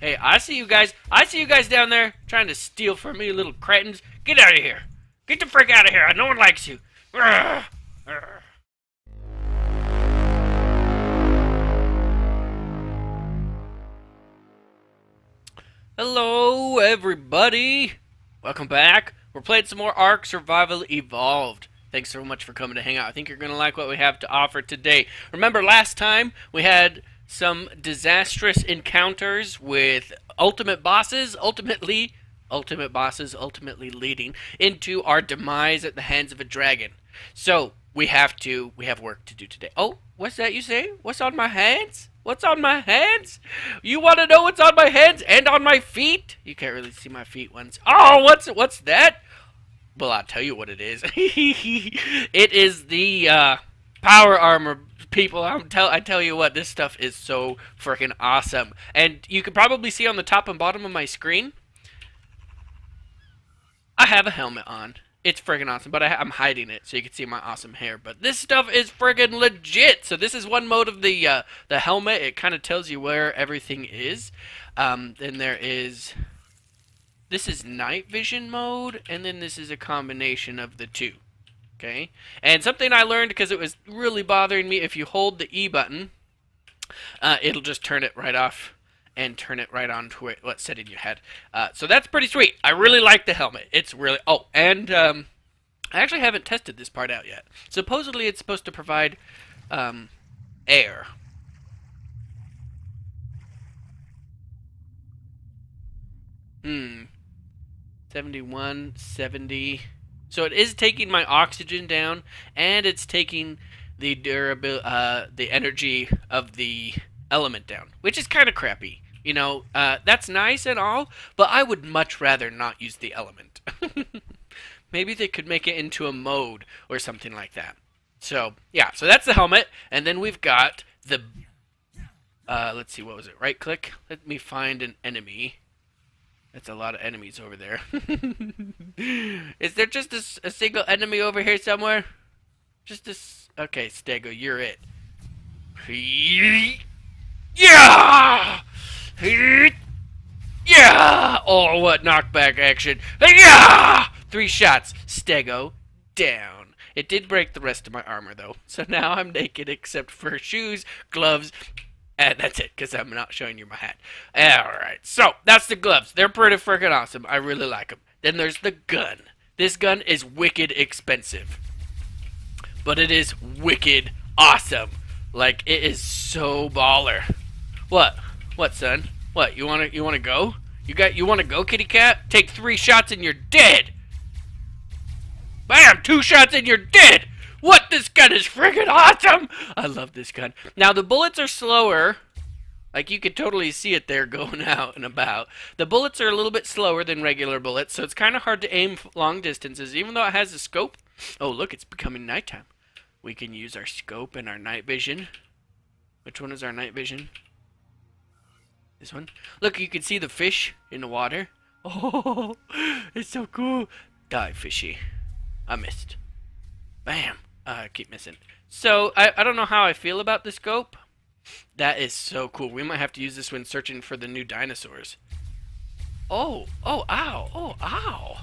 Hey, I see you guys. I see you guys down there trying to steal from me, little cretins. Get out of here. Get the frick out of here. No one likes you. Hello, everybody. Welcome back. We're playing some more Ark Survival Evolved. Thanks so much for coming to hang out. I think you're going to like what we have to offer today. Remember last time we had some disastrous encounters with ultimate bosses, ultimately ultimate bosses ultimately leading into our demise at the hands of a dragon. So, we have to we have work to do today. Oh, what's that you say? What's on my hands? What's on my hands? You want to know what's on my hands and on my feet? You can't really see my feet once. Oh, what's what's that? Well, I'll tell you what it is. it is the uh, power armor, people. I'm tell I tell you what, this stuff is so freaking awesome. And you can probably see on the top and bottom of my screen, I have a helmet on. It's friggin' awesome, but I, am hiding it so you can see my awesome hair. But this stuff is friggin' legit. So this is one mode of the uh, the helmet. It kind of tells you where everything is. Um, then there is this is night vision mode, and then this is a combination of the two. Okay? And something I learned because it was really bothering me, if you hold the E button, uh, it'll just turn it right off and turn it right on to what's set in your head. Uh, so that's pretty sweet. I really like the helmet. It's really... Oh, and um, I actually haven't tested this part out yet. Supposedly it's supposed to provide um, air. Hmm. 71, 70. So it is taking my oxygen down, and it's taking the durability, uh, the energy of the element down, which is kind of crappy. You know, uh, that's nice and all, but I would much rather not use the element. Maybe they could make it into a mode or something like that. So, yeah, so that's the helmet, and then we've got the, uh, let's see, what was it? Right click. Let me find an enemy. That's a lot of enemies over there. Is there just a, a, single enemy over here somewhere? Just this. Okay, Stego, you're it. Yeah! Yeah! Oh, what knockback action. Yeah! Three shots. Stego, down. It did break the rest of my armor, though. So now I'm naked except for shoes, gloves, and that's it, because I'm not showing you my hat. Alright, so that's the gloves. They're pretty freaking awesome. I really like them. Then there's the gun. This gun is wicked expensive. But it is wicked awesome. Like, it is so baller. What? What, son? What, you wanna you wanna go? You got you wanna go, kitty cat? Take three shots and you're dead! Bam! Two shots and you're dead! What? This gun is friggin' awesome! I love this gun. Now, the bullets are slower. Like, you could totally see it there going out and about. The bullets are a little bit slower than regular bullets, so it's kind of hard to aim long distances, even though it has a scope. Oh, look, it's becoming nighttime. We can use our scope and our night vision. Which one is our night vision? This one? Look, you can see the fish in the water. Oh, it's so cool. Die, fishy. I missed. Bam. Uh, I keep missing. So, I, I don't know how I feel about the scope. That is so cool. We might have to use this when searching for the new dinosaurs. Oh, oh, ow, oh, ow.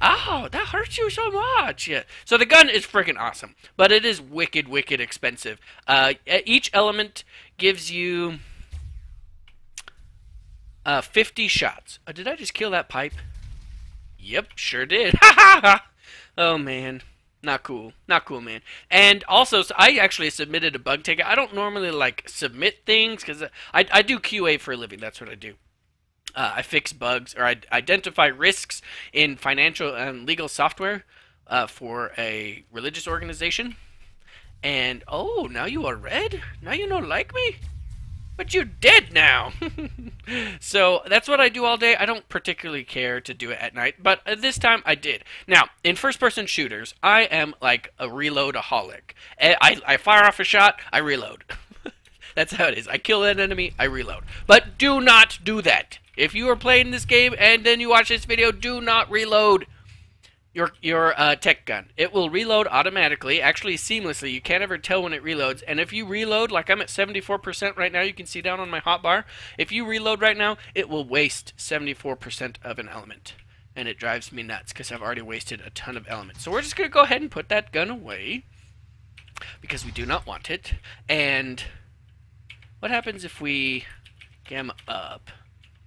Ow, that hurts you so much. Yeah. So the gun is freaking awesome, but it is wicked, wicked expensive. Uh, each element gives you uh, 50 shots. Uh, did I just kill that pipe? Yep, sure did. Ha ha ha! Oh man. Not cool. Not cool, man. And also, so I actually submitted a bug ticket. I don't normally, like, submit things, because I, I do QA for a living. That's what I do. Uh, I fix bugs, or I identify risks in financial and legal software uh, for a religious organization. And, oh, now you are red? Now you don't like me? But you're dead now! so that's what I do all day. I don't particularly care to do it at night, but uh, this time I did. Now, in first-person shooters, I am like a reloadaholic. I, I fire off a shot, I reload. that's how it is. I kill an enemy, I reload. But do not do that. If you are playing this game and then you watch this video, do not reload. Your your uh, Tek gun. It will reload automatically, actually seamlessly. You can't ever tell when it reloads. And if you reload, like I'm at 74% right now, you can see down on my hotbar. If you reload right now, it will waste 74% of an element. And it drives me nuts because I've already wasted a ton of elements. So we're just going to go ahead and put that gun away because we do not want it. And what happens if we gamma up?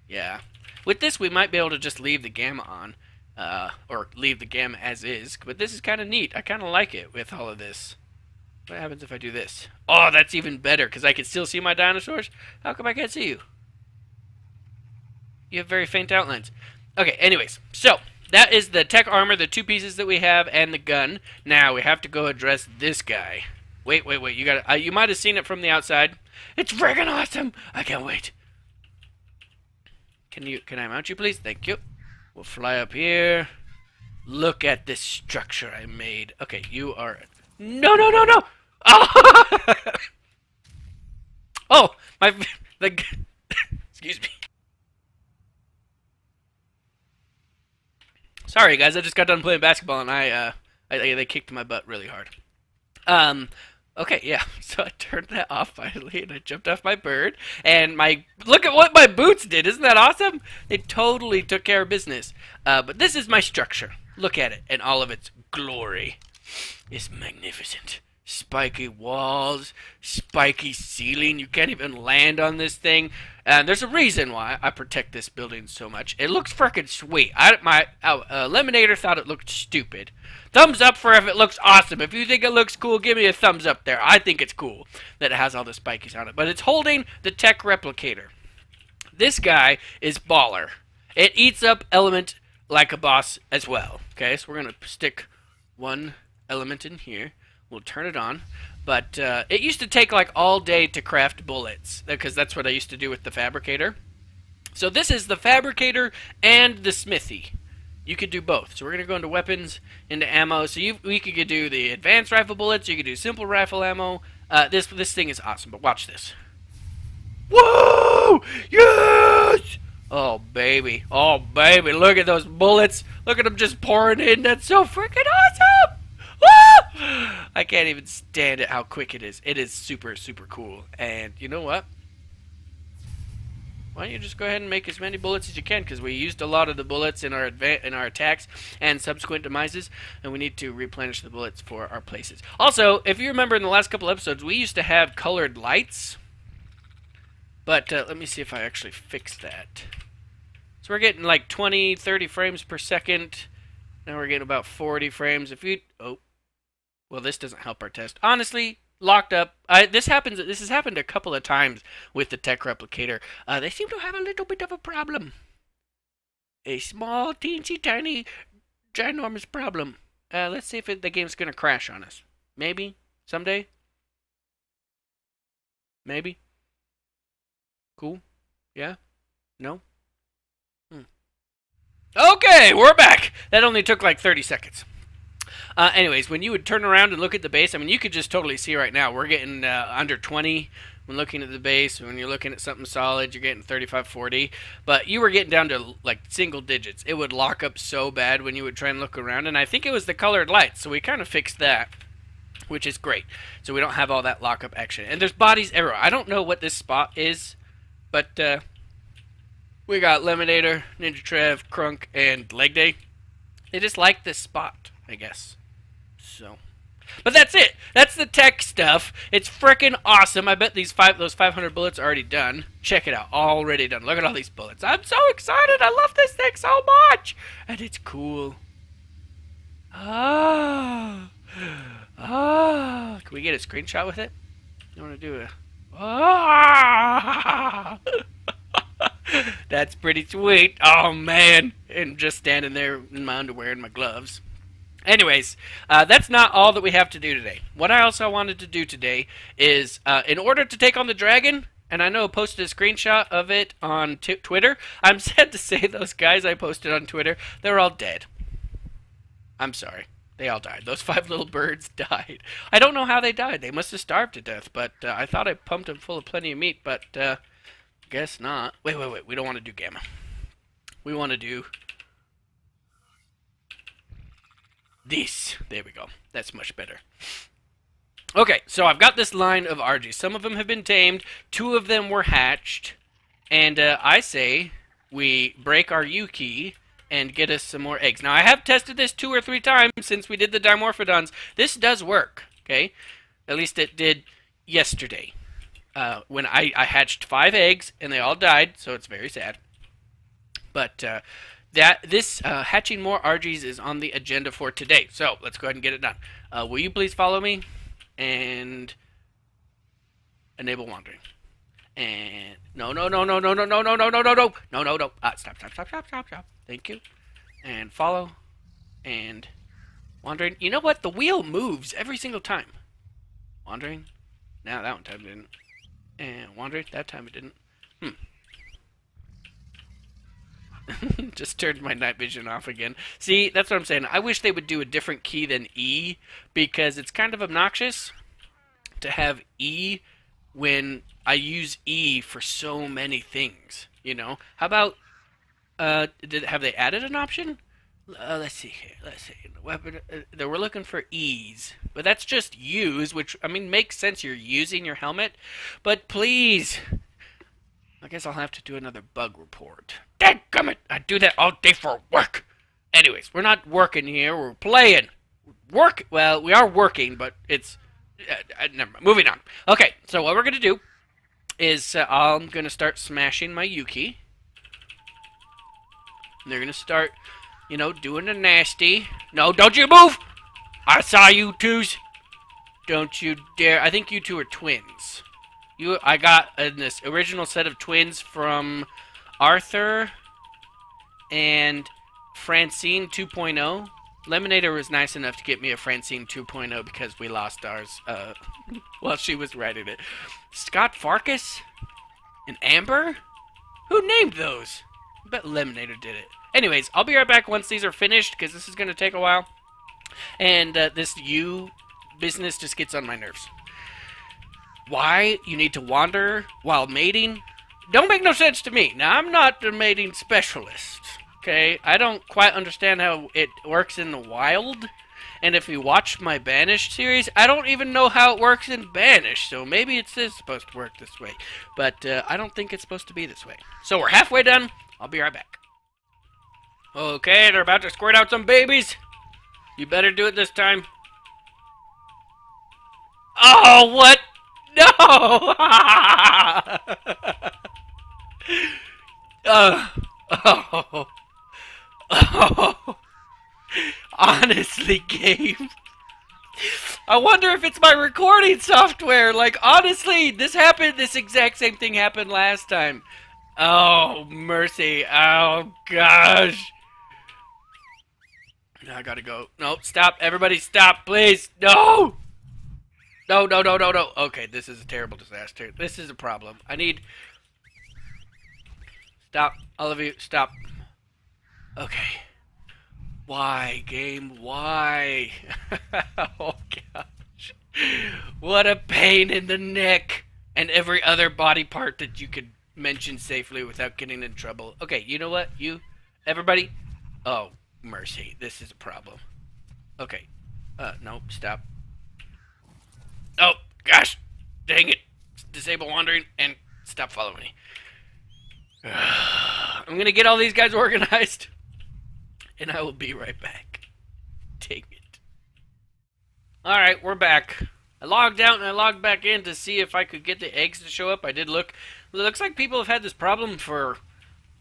Yeah. With this, we might be able to just leave the gamma on uh, or leave the gamma as is. But this is kind of neat. I kind of like it with all of this. What happens if I do this? Oh, that's even better because I can still see my dinosaurs. How come I can't see you? You have very faint outlines. Okay, anyways, so that is the Tek armor, the two pieces that we have, and the gun. Now we have to go address this guy. Wait, wait, wait. You got uh, You might have seen it from the outside. It's friggin' awesome. I can't wait. Can you? Can I mount you, please? Thank you. We'll fly up here. Look at this structure I made. Okay, you are... No, no, no, no! Oh, oh my... The... Excuse me. Sorry, guys. I just got done playing basketball, and I, uh... I, they kicked my butt really hard. Um... Okay, yeah. So I turned that off finally, and I jumped off my bird. And my look at what my boots did. Isn't that awesome? They totally took care of business. Uh, but this is my structure. Look at it, and all of its glory. It's magnificent. Spiky walls, spiky ceiling. You can't even land on this thing. And there's a reason why I protect this building so much. It looks freaking sweet. I, my uh, Eliminator thought it looked stupid. Thumbs up for if it looks awesome. If you think it looks cool, give me a thumbs up there. I think it's cool that it has all the spikies on it. But it's holding the Tek replicator. This guy is baller. It eats up element like a boss as well. Okay, so we're going to stick one element in here. We'll turn it on. But uh, it used to take like all day to craft bullets because that's what I used to do with the fabricator. So this is the fabricator and the smithy you could do both. So we're going to go into weapons, into ammo. So you, we could do the advanced rifle bullets. You could do simple rifle ammo. Uh, this this thing is awesome. But watch this. Whoa! Yes! Oh baby, oh baby! Look at those bullets. Look at them just pouring in. That's so freaking awesome! I can't even stand it how quick it is. It is super super cool. And you know what? why don't you just go ahead and make as many bullets as you can because we used a lot of the bullets in our in our attacks and subsequent demises and we need to replenish the bullets for our places also if you remember in the last couple episodes we used to have colored lights but uh, let me see if I actually fix that so we're getting like 20 30 frames per second now we're getting about 40 frames if you oh well this doesn't help our test honestly locked up. I, this happens. This has happened a couple of times with the Tek replicator. Uh, they seem to have a little bit of a problem. A small, teensy tiny, ginormous problem. Uh, let's see if it, the game's gonna crash on us. Maybe someday. Maybe. Cool. Yeah. No. Hmm. Okay, we're back. That only took like 30 seconds. Uh, anyways, when you would turn around and look at the base, I mean, you could just totally see right now we're getting uh, under 20 when looking at the base. When you're looking at something solid, you're getting 35, 40. But you were getting down to like single digits. It would lock up so bad when you would try and look around. And I think it was the colored lights, so we kind of fixed that which is great. So we don't have all that lockup action. And there's bodies everywhere. I don't know what this spot is, but uh, we got Leminator, Ninja Trev, Crunk, and Leg Day. They just like this spot, I guess. So, but that's it. That's the Tek stuff. It's freaking awesome. I bet these five, those 500 bullets are already done. Check it out, already done. Look at all these bullets. I'm so excited. I love this thing so much, and it's cool. Ah, ah. Can we get a screenshot with it? You want to do a? Ah. That's pretty sweet. Oh man, and just standing there in my underwear and my gloves. Anyways, uh, that's not all that we have to do today. What I also wanted to do today is, uh, in order to take on the dragon, and I know I posted a screenshot of it on Twitter. I'm sad to say those guys I posted on Twitter, they're all dead. I'm sorry. They all died. Those five little birds died. I don't know how they died. They must have starved to death, but uh, I thought I pumped them full of plenty of meat, but uh, guess not. Wait, wait, wait. We don't want to do gamma. We want to do this. There we go. That's much better. Okay, so I've got this line of Argys. Some of them have been tamed. Two of them were hatched. And uh, I say we break our U key and get us some more eggs. Now, I have tested this two or three times since we did the Dimorphodons. This does work, okay? At least it did yesterday. Uh, when I, I hatched five eggs, and they all died, so it's very sad. But uh, that this uh, hatching more Argys is on the agenda for today. So let's go ahead and get it done. Uh, will you please follow me and enable wandering? And no, no, no, no, no, no, no, no, no, no, no, no, no, no, no. Ah, stop, stop, stop, stop, stop, stop. Thank you. And follow. And wandering. You know what? The wheel moves every single time. Wandering. Now that one time it didn't. And wandering. That time it didn't. Hmm. Just turned my night vision off again. See, that's what I'm saying. I wish they would do a different key than E because it's kind of obnoxious to have E when I use E for so many things. You know, how about uh, did have they added an option? Uh, let's see here. Let's see. Weapon. Uh, they were looking for ease, but that's just use, which I mean makes sense. You're using your helmet, but please. I guess I'll have to do another bug report. Dadgummit! I do that all day for work. Anyways, we're not working here. We're playing. Work. Well, we are working, but it's. Uh, uh, never mind. Moving on. Okay, so what we're gonna do is uh, I'm gonna start smashing my U key. And they're gonna start, you know, doing the nasty. No, don't you move! I saw you twos. Don't you dare! I think you two are twins. You, I got in this original set of twins from Arthur and Francine 2.0. Lemonator was nice enough to get me a Francine 2.0 because we lost ours uh, while she was writing it. Scott Farkas? And Amber? Who named those? I bet Lemonator did it. Anyways, I'll be right back once these are finished because this is going to take a while. And uh, this you business just gets on my nerves. Why you need to wander while mating? Don't make no sense to me. Now, I'm not a mating specialist. Okay, I don't quite understand how it works in the wild. And if you watch my Banished series, I don't even know how it works in Banished. So maybe it's supposed to work this way. But uh, I don't think it's supposed to be this way. So we're halfway done. I'll be right back. Okay, they're about to squirt out some babies. You better do it this time. Oh, what? No! uh, oh. Oh. Honestly, game. I wonder if it's my recording software. Like, honestly, this happened, this exact same thing happened last time. Oh, mercy. Oh, gosh. I gotta go. No, stop. Everybody stop, please. No! No, no, no, no, no. Okay, this is a terrible disaster. This is a problem. I need... Stop. All of you, stop. Okay. Why, game? Why? oh, gosh. What a pain in the neck. And every other body part that you could mention safely without getting in trouble. Okay, you know what? You, everybody. Oh, mercy. This is a problem. Okay. Uh, no, stop. Oh, gosh. Dang it. Disable wandering and stop following me. I'm going to get all these guys organized and I will be right back. Take it. Alright, we're back. I logged out and I logged back in to see if I could get the eggs to show up. I did look. It looks like people have had this problem for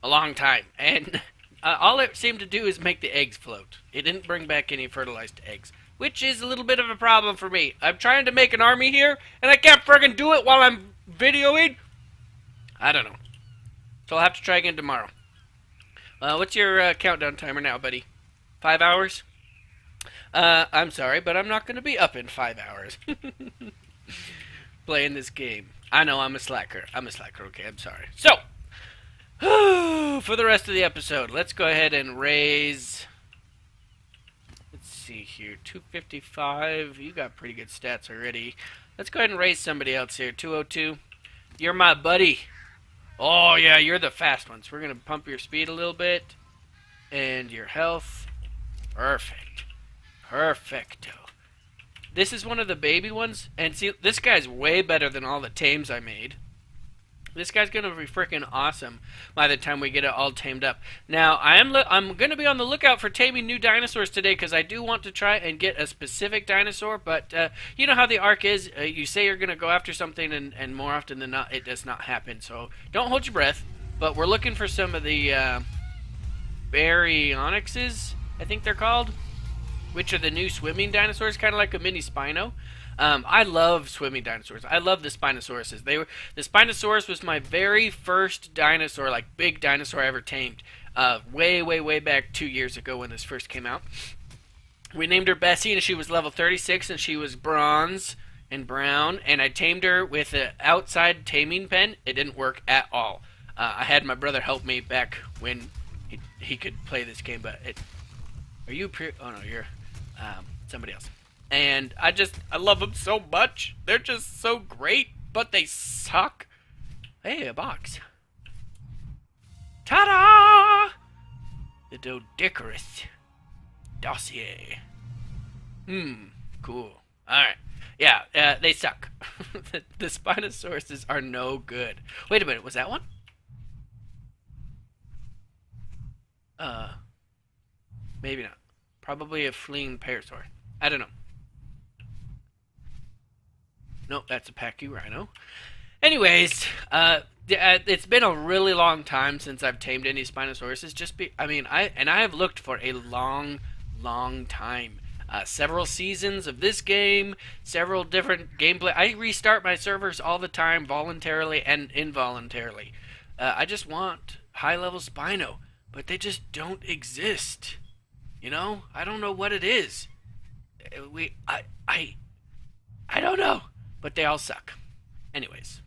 a long time. And uh, all it seemed to do is make the eggs float. It didn't bring back any fertilized eggs. Which is a little bit of a problem for me. I'm trying to make an army here, and I can't friggin' do it while I'm videoing. I don't know. So I'll have to try again tomorrow. Uh, what's your uh, countdown timer now, buddy? Five hours? Uh, I'm sorry, but I'm not going to be up in five hours playing this game. I know I'm a slacker. I'm a slacker, okay? I'm sorry. So, for the rest of the episode, let's go ahead and raise. See here. 255. You got pretty good stats already. Let's go ahead and raise somebody else here. 202. You're my buddy. Oh, yeah, you're the fast ones. We're going to pump your speed a little bit. And your health. Perfect. Perfecto. This is one of the baby ones, and see, this guy's way better than all the tames I made. This guy's gonna be freaking awesome by the time we get it all tamed up. Now, I am I'm gonna be on the lookout for taming new dinosaurs today because I do want to try and get a specific dinosaur. But uh, you know how the Ark is. Uh, you say you're gonna go after something, and, and more often than not, it does not happen. So don't hold your breath. But we're looking for some of the uh, Baryonyxes, I think they're called, which are the new swimming dinosaurs, kind of like a mini Spino. Um, I love swimming dinosaurs. I love the Spinosauruses. They were the Spinosaurus was my very first dinosaur, like big dinosaur I ever tamed. Uh, way, way, way back two years ago when this first came out. We named her Bessie, and she was level 36, and she was bronze and brown. And I tamed her with an outside taming pen. It didn't work at all. Uh, I had my brother help me back when he, he could play this game, but it. Are you pre? Oh no, you're um, somebody else and I just I love them so much. They're just so great, but they suck. Hey, a box. Ta-da! The Doedicurus dossier. Hmm, cool. All right. Yeah, uh, they suck. the, the Spinosauruses are no good. Wait a minute, was that one? Uh, maybe not. Probably a fleeing parasaur. I don't know. Nope, that's a Pachyrhino. Anyways, uh, uh, it's been a really long time since I've tamed any Spinosauruses. Just be, I mean, I and I have looked for a long, long time. Uh, several seasons of this game, several different gameplay. I restart my servers all the time, voluntarily and involuntarily. Uh, I just want high-level Spino, but they just don't exist. You know, I don't know what it is. Uh, we, I, I, I don't know but they all suck. Anyways,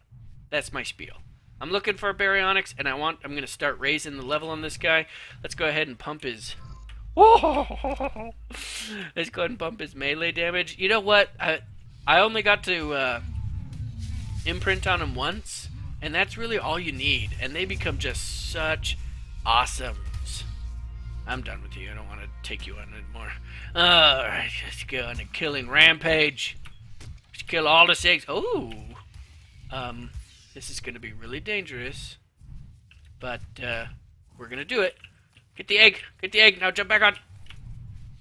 that's my spiel. I'm looking for a Baryonyx, and I want. I'm going to start raising the level on this guy. Let's go ahead and pump his. Whoa! Let's go ahead and pump his melee damage. You know what? I I only got to uh, imprint on him once, and that's really all you need. And they become just such awesomes. I'm done with you. I don't want to take you on anymore. Alright, let's go on a killing rampage kill all the six. Oh, um, this is gonna be really dangerous, but uh, we're gonna do it. Get the egg. Get the egg. Now jump back on.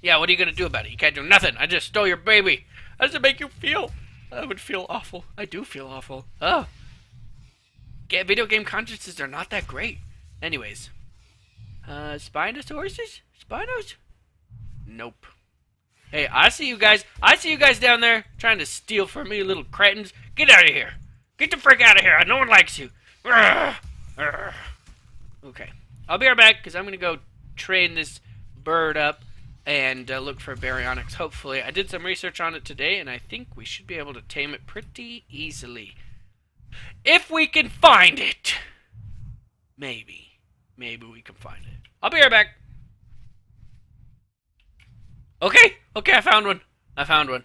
Yeah, what are you gonna do about it? You can't do nothing. I just stole your baby. How does it make you feel? I would feel awful. I do feel awful. Oh. Get video game consciences are not that great. Anyways. Uh, Spinosauruses? Spinos? Nope. Hey, I see you guys. I see you guys down there trying to steal from me, little cretins. Get out of here. Get the frick out of here. No one likes you. Okay. I'll be right back because I'm going to go train this bird up and uh, look for baryonyx, hopefully. I did some research on it today, and I think we should be able to tame it pretty easily. If we can find it. Maybe. Maybe we can find it. I'll be right back. Okay, okay, I found one. I found one.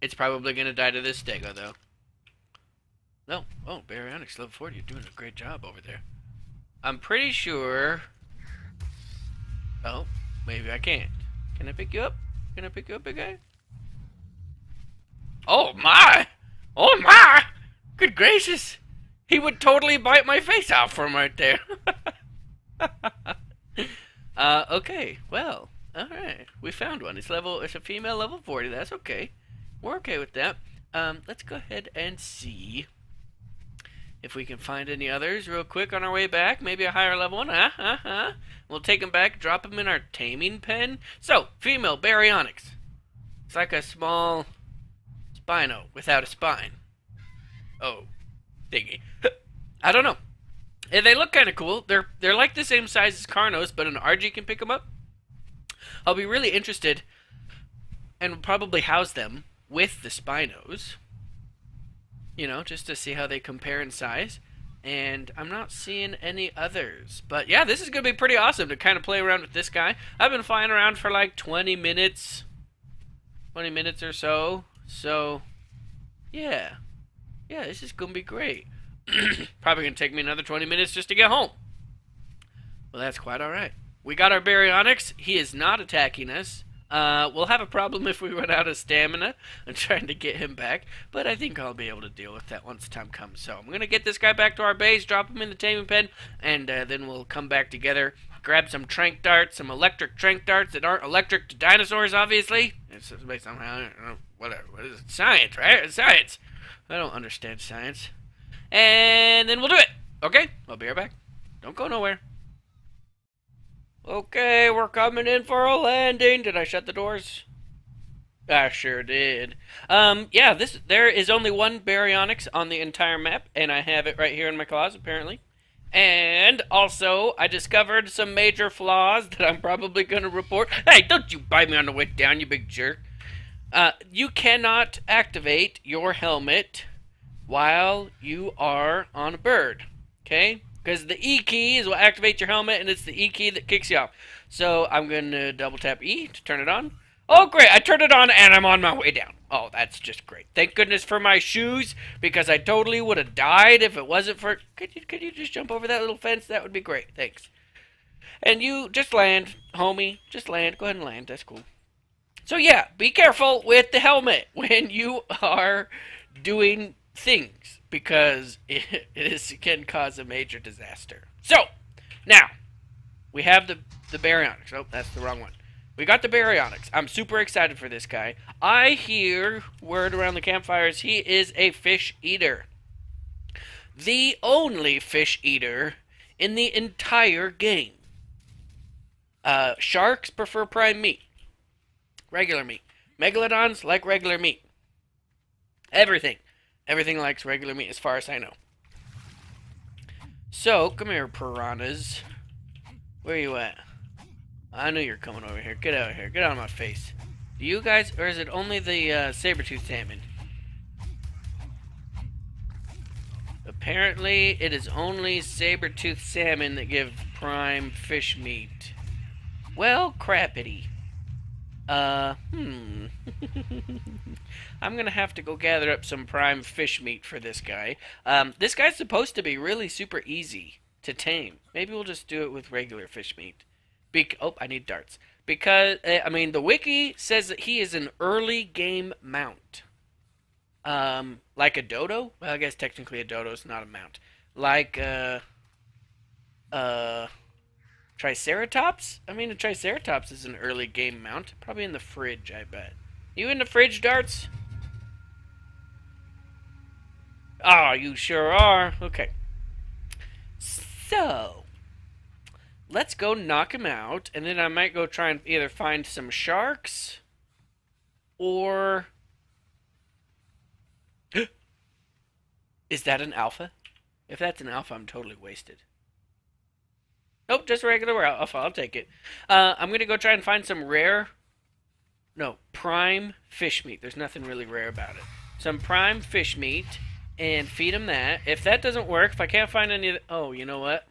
It's probably gonna die to this stego, though. No. Oh, Baryonyx level 40. You're doing a great job over there. I'm pretty sure... Oh, maybe I can't. Can I pick you up? Can I pick you up, big guy? Oh, my! Oh, my! Good gracious! He would totally bite my face off from right there. uh, okay, well... Alright, we found one. It's level it's a female level 40, that's okay. We're okay with that. Um, let's go ahead and see if we can find any others real quick on our way back. Maybe a higher level one. Uh, uh, uh. We'll take them back, drop them in our taming pen. So, female baryonyx. It's like a small spino without a spine. Oh, thingy. I don't know. they look kind of cool. They're they're like the same size as Carnos, but an Argy can pick them up. I'll be really interested and probably house them with the Spinos. You know, just to see how they compare in size. And I'm not seeing any others. But yeah, this is going to be pretty awesome to kind of play around with this guy. I've been flying around for like 20 minutes. 20 minutes or so. So, yeah. Yeah, this is going to be great. Probably going to take me another 20 minutes just to get home. Well, that's quite alright. We got our Baryonyx. He is not attacking us. Uh, we'll have a problem if we run out of stamina I'm trying to get him back, but I think I'll be able to deal with that once the time comes. So I'm gonna get this guy back to our base, drop him in the taming pen, and uh, then we'll come back together, grab some trank darts, some electric trank darts that aren't electric to dinosaurs, obviously. It's based on whatever. What is it? Science, right? It's science. I don't understand science. And then we'll do it. Okay? I'll be right back. Don't go nowhere. Okay, we're coming in for a landing. Did I shut the doors? I sure did. Um, yeah, this there is only one baryonyx on the entire map, and I have it right here in my closet, apparently. And also, I discovered some major flaws that I'm probably going to report. Hey, don't you bite me on the way down, you big jerk. Uh, you cannot activate your helmet while you are on a bird. Okay? Because the E key is what activates your helmet, and it's the E key that kicks you off. So I'm going to double tap E to turn it on. Oh, great. I turned it on, and I'm on my way down. Oh, that's just great. Thank goodness for my shoes, because I totally would have died if it wasn't for... Could you, could you just jump over that little fence? That would be great. Thanks. And you just land, homie. Just land. Go ahead and land. That's cool. So, yeah, be careful with the helmet when you are doing things because it, it can cause a major disaster. So, now, we have the, the baryonyx. Oh, that's the wrong one. We got the baryonyx. I'm super excited for this guy. I hear word around the campfires he is a fish eater. The only fish eater in the entire game. Uh, sharks prefer prime meat. Regular meat. Megalodons like regular meat. Everything. Everything likes regular meat as far as I know. So, come here, piranhas. Where you at? I knew you're coming over here. Get out of here. Get out of my face. Do you guys, or is it only the uh, saber-toothed salmon? Apparently, it is only saber-toothed salmon that give prime fish meat. Well, crappity. Uh, hmm. I'm gonna have to go gather up some prime fish meat for this guy. Um, this guy's supposed to be really super easy to tame. Maybe we'll just do it with regular fish meat. Be oh, I need darts. Because, uh, I mean, the wiki says that he is an early game mount. Um, like a dodo? Well, I guess technically a dodo is not a mount. Like, uh, uh, Triceratops? I mean, a Triceratops is an early game mount. Probably in the fridge, I bet. You in the fridge, Darts? Ah, oh, you sure are. Okay. So, let's go knock him out, and then I might go try and either find some sharks or. Is that an alpha? If that's an alpha, I'm totally wasted. Nope, just regular alpha. I'll take it. Uh, I'm gonna go try and find some rare, no, prime fish meat. There's nothing really rare about it. Some prime fish meat and feed him that. If that doesn't work, if I can't find any, oh, you know what?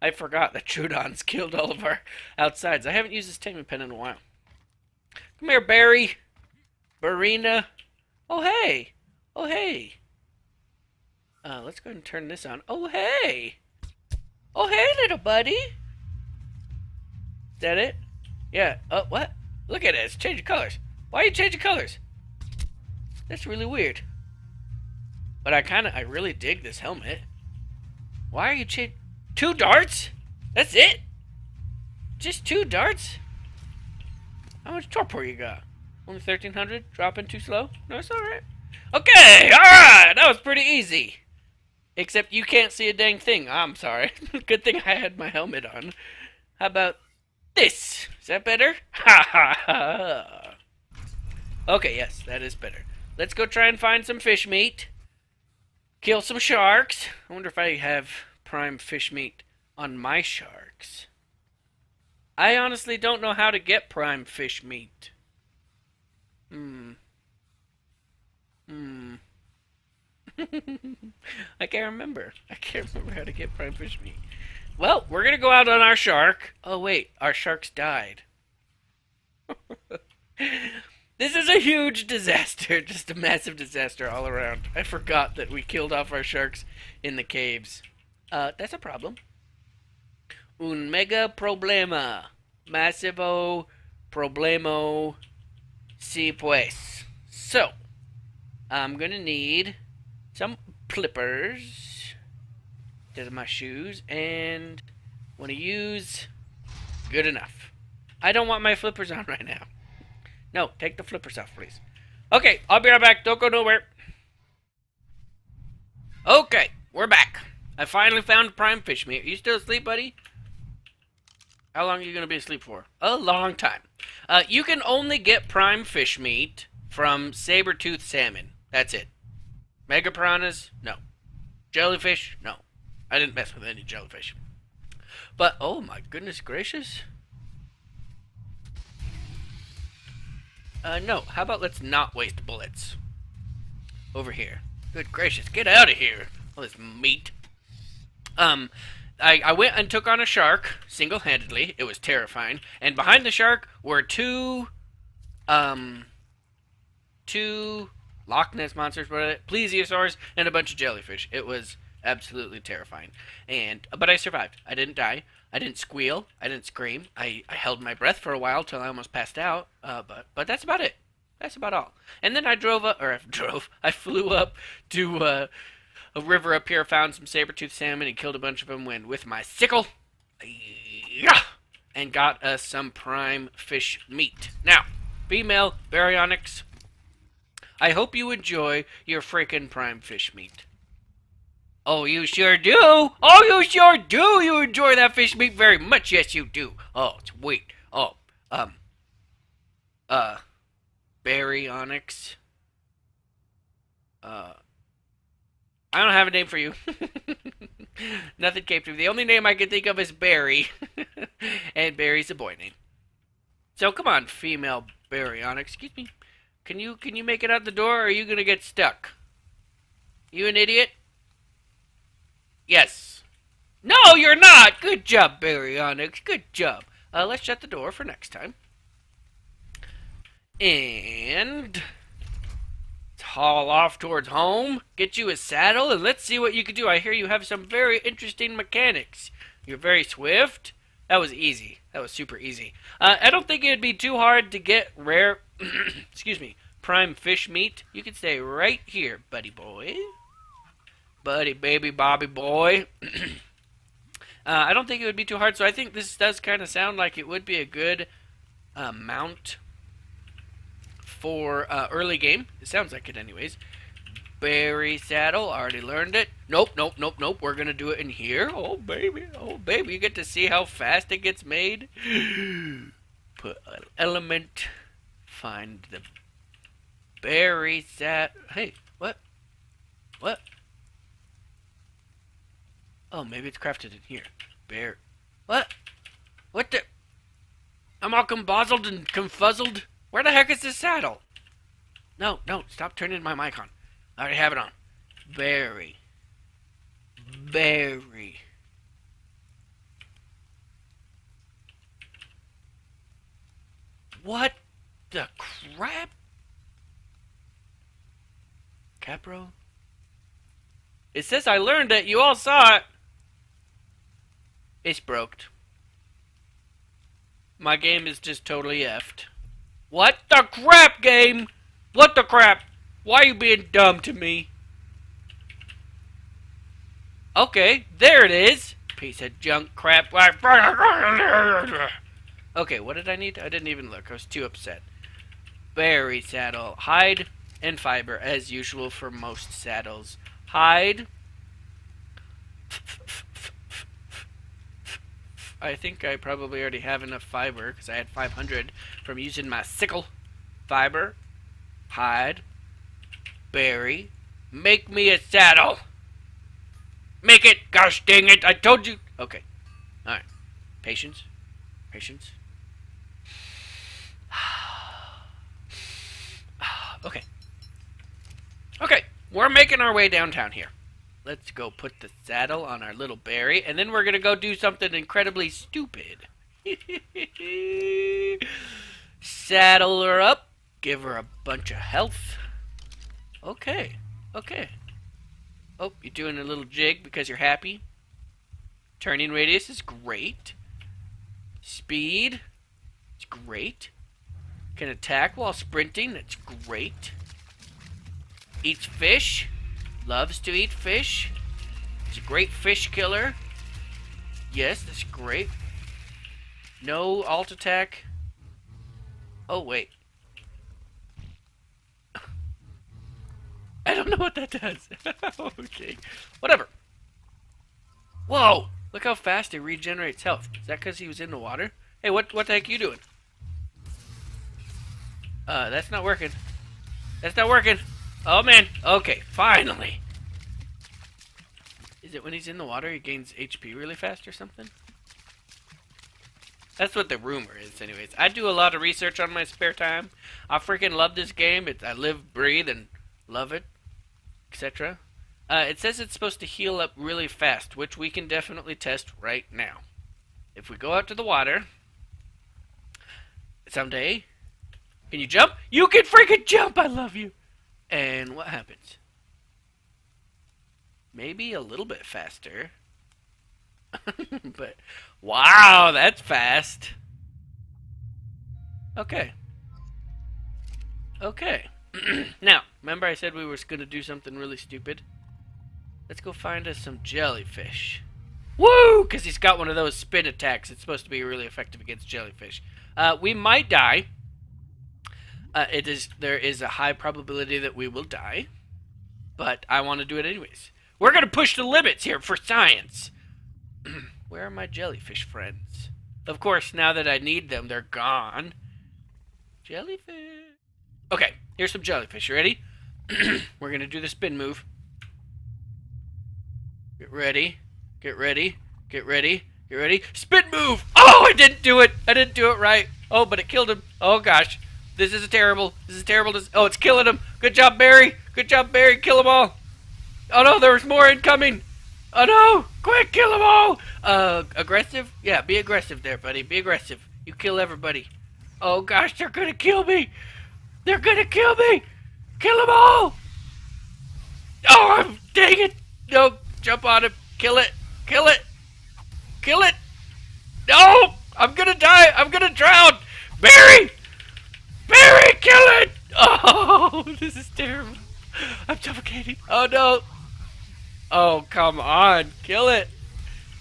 I forgot that Troodons killed all of our outsides. I haven't used this taming pen in a while. Come here, Barry. Barina. Oh, hey. Oh, hey. Uh, let's go ahead and turn this on. Oh, hey. Oh, hey, little buddy. Is that it? Yeah. Oh, what? Look at it. It's changing colors. Why are you changing colors? That's really weird. But I kind of, I really dig this helmet. Why are you changing? Two darts? That's it? Just two darts? How much torpor you got? Only 1300? Dropping too slow? No, it's alright. Okay, alright! That was pretty easy. Except you can't see a dang thing. I'm sorry. Good thing I had my helmet on. How about this? Is that better? Ha ha ha. Okay, yes, that is better. Let's go try and find some fish meat. Kill some sharks. I wonder if I have prime fish meat on my sharks. I honestly don't know how to get prime fish meat. Hmm. Hmm. I can't remember. I can't remember how to get prime fish meat. Well, we're gonna go out on our shark. Oh wait, our sharks died. this is a huge disaster, just a massive disaster all around. I forgot that we killed off our sharks in the caves. Uh, that's a problem. Un mega problema. Massivo problemo si pues. So, I'm gonna need some flippers. These are my shoes, and want to use good enough. I don't want my flippers on right now. No, take the flippers off, please. Okay, I'll be right back. Don't go nowhere. Okay, we're back. I finally found prime fish meat. Are you still asleep, buddy? How long are you going to be asleep for? A long time. Uh, you can only get prime fish meat from saber-tooth salmon. That's it. Mega piranhas? No. Jellyfish? No. I didn't mess with any jellyfish. But, oh my goodness gracious. Uh, no. How about let's not waste bullets? Over here. Good gracious, get out of here. All this meat. Um, I, I went and took on a shark single-handedly. It was terrifying. And behind the shark were two, um, two Loch Ness monsters, but plesiosaurs, and a bunch of jellyfish. It was absolutely terrifying. And but I survived. I didn't die. I didn't squeal. I didn't scream. I, I held my breath for a while till I almost passed out. Uh, but but that's about it. That's about all. And then I drove up, or I drove. I flew up to uh, a river up here, found some saber-tooth salmon, and killed a bunch of them. When with my sickle, yeah, and got us some prime fish meat. Now, female baryonyx I hope you enjoy your freaking prime fish meat. Oh, you sure do. Oh, you sure do. You enjoy that fish meat very much. Yes, you do. Oh, sweet. Oh, um, uh, baryonyx. Uh, I don't have a name for you. Nothing came to me. The only name I can think of is Barry, and Barry's a boy name. So come on, female Barry baryonyx. Excuse me. Can you can you make it out the door, or are you gonna get stuck? You an idiot? Yes. No, you're not. Good job, Baryonyx. Good job. Uh, let's shut the door for next time. And haul off towards home. Get you a saddle, and let's see what you can do. I hear you have some very interesting mechanics. You're very swift. That was easy. That was super easy. Uh, I don't think it'd be too hard to get rare excuse me, prime fish meat, you can stay right here, buddy boy. Buddy, baby, Bobby boy. uh, I don't think it would be too hard, so I think this does kind of sound like it would be a good uh, mount for uh, early game. It sounds like it anyways. Berry saddle, already learned it. Nope, nope, nope, nope. We're going to do it in here. Oh, baby. Oh, baby. You get to see how fast it gets made. Put an element find the berries that. Hey, what? What? Oh, maybe it's crafted in here. Bear. What? What the? I'm all combozzled and confuzzled. Where the heck is this saddle? No, no, stop turning my mic on. I already have it on. Berry. Berry. What the crap? Capro? It says I learned it. You all saw it. It's broke. My game is just totally effed. What the crap, game? What the crap? Why are you being dumb to me? Okay, there it is. Piece of junk crap. Okay, what did I need? I didn't even look. I was too upset. Berry saddle. Hide and fiber, as usual for most saddles. Hide. I think I probably already have enough fiber, because I had 500 from using my sickle. Fiber. Hide. Berry. Make me a saddle. Make it! Gosh dang it! I told you! Okay. Alright. Patience. Patience. Okay. Okay, we're making our way downtown here. Let's go put the saddle on our little berry, and then we're going to go do something incredibly stupid. Saddle her up, give her a bunch of health. Okay, okay. Oh, you're doing a little jig because you're happy. Turning radius is great. Speed, it's great. Can attack while sprinting. That's great. Eats fish. Loves to eat fish. He's a great fish killer. Yes, that's great. No alt attack. Oh, wait. I don't know what that does. okay. Whatever. Whoa! Look how fast he regenerates health. Is that because he was in the water? Hey, what, what the heck are you doing? Uh, that's not working. That's not working. Oh, man. Okay, finally. Is it when he's in the water he gains HP really fast or something? That's what the rumor is, anyways. I do a lot of research on my spare time. I freaking love this game. It, I live, breathe, and love it, etc. Uh, it says it's supposed to heal up really fast, which we can definitely test right now. If we go out to the water, someday, can you jump? You can freaking jump! I love you! And what happens? Maybe a little bit faster. but wow, that's fast. Okay. Okay. now, remember I said we were going to do something really stupid? Let's go find us some jellyfish. Woo! Because he's got one of those spin attacks. It's supposed to be really effective against jellyfish. Uh, we might die. Uh, it is there is a high probability that we will die, but I want to do it anyways. We're gonna push the limits here for science. Where are my jellyfish friends? Of course, now that I need them, they're gone. Jellyfish. Okay, here's some jellyfish. You ready? We're gonna do the spin move. Get ready. Get ready. Get ready. Get ready. Spin move! Oh, I didn't do it! I didn't do it right. Oh, but it killed him. Oh, gosh. This is a terrible. This is terrible. Oh, it's killing him. Good job, Barry. Good job, Barry. Kill them all. Oh, no, there's more incoming. Oh, no. Quick, kill them all. Uh, aggressive? Yeah, be aggressive there, buddy. Be aggressive. You kill everybody. Oh, gosh, they're to kill me. They're to kill me. Kill them all. Oh, dang it. No, jump on him. Kill it. Kill it. Kill it. No! I'm gonna die! I'm gonna drown! Barry! Barry, kill it! Oh, this is terrible. I'm suffocating. Oh no. Oh, come on. Kill it.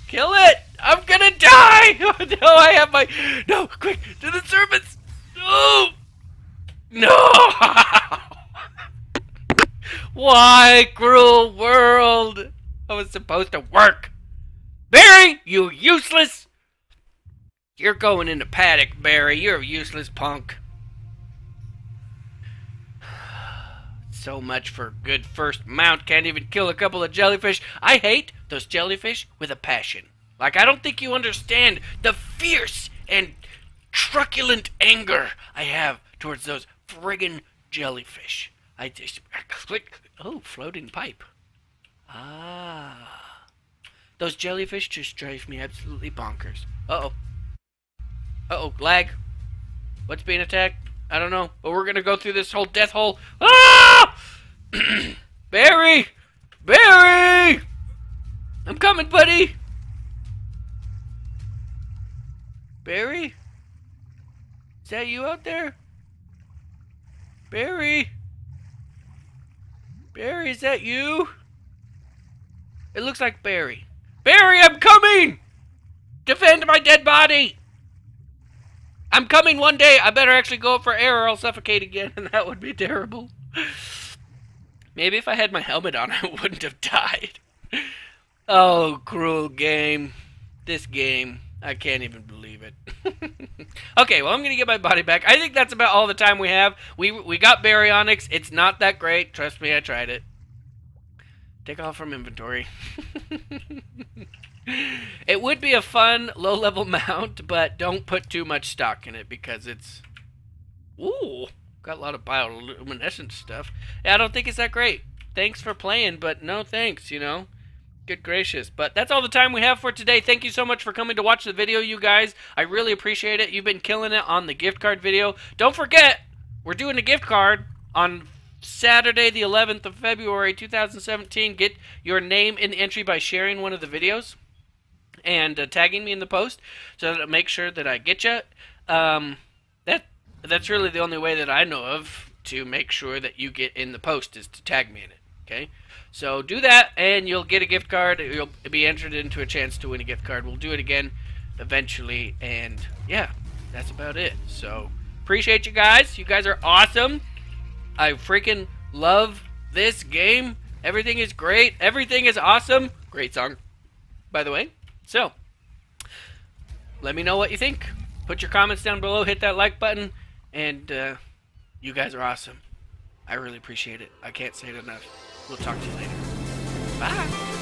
Kill it! I'm gonna die! Oh no, I have my... No, quick, to the servants! No! No! Why, cruel world? I was supposed to work. Barry, you useless! You're going in the paddock, Barry. You're a useless punk. So much for good first mount. Can't even kill a couple of jellyfish. I hate those jellyfish with a passion. Like, I don't think you understand the fierce and truculent anger I have towards those friggin' jellyfish. I just click. Oh, floating pipe. Ah. Those jellyfish just drive me absolutely bonkers. Uh-oh. Uh-oh, lag. What's being attacked? I don't know, but we're gonna go through this whole death hole. Ah! Barry! Barry! I'm coming, buddy! Barry? Is that you out there? Barry? Barry, is that you? It looks like Barry. Barry, I'm coming! Defend my dead body! I'm coming one day. I better actually go up for air or I'll suffocate again, and that would be terrible. Maybe if I had my helmet on, I wouldn't have died. Oh, cruel game. This game. I can't even believe it. okay, well, I'm going to get my body back. I think that's about all the time we have. We, we got baryonyx. It's not that great. Trust me, I tried it. Take off from inventory. it would be a fun low level mount, but don't put too much stock in it because it's. Ooh, got a lot of bioluminescent stuff. Yeah, I don't think it's that great. Thanks for playing, but no thanks, you know? Good gracious. But that's all the time we have for today. Thank you so much for coming to watch the video, you guys. I really appreciate it. You've been killing it on the gift card video. Don't forget, we're doing a gift card on Saturday, the 11th of February, 2017. Get your name in the entry by sharing one of the videos and uh, tagging me in the post so that I make sure that I get you. Um, that that's really the only way that I know of to make sure that you get in the post is to tag me in it. Okay, so do that, and you'll get a gift card. You'll be entered into a chance to win a gift card. We'll do it again eventually, and yeah, that's about it. So appreciate you guys. You guys are awesome. I freaking love this game. Everything is great. Everything is awesome. Great song, by the way. So, let me know what you think. Put your comments down below. Hit that like button. And uh, you guys are awesome. I really appreciate it. I can't say it enough. We'll talk to you later. Bye.